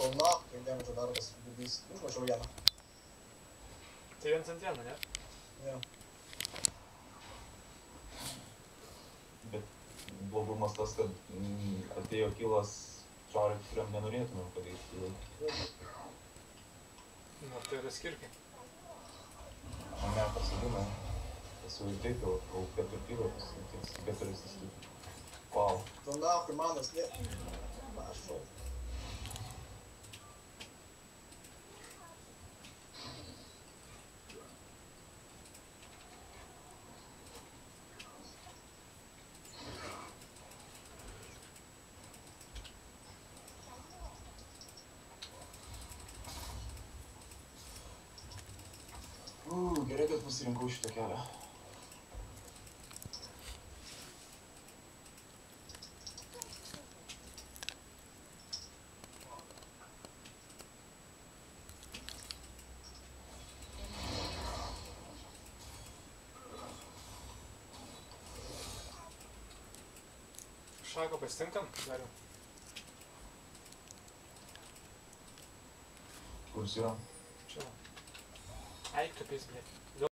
To naftai demedžio darbas didys. Užmačiau vieną. Tai viens ant vieno, ne? Jo. Bet blogumas tas, kad mm, atėjo kilas čarį, kuriam jis kyla. Nu, tai yra skirkai. Mane pasidina, esu ir taip jau, jau keturi kilo, tas keturis įsitikinti. Wow. To naftai manas ne. Prašau. Gerai, kad pasirinkau šitą kelią. Šaką pasitinkam? Dariau. Kur jis yra? Čia. I like to be black.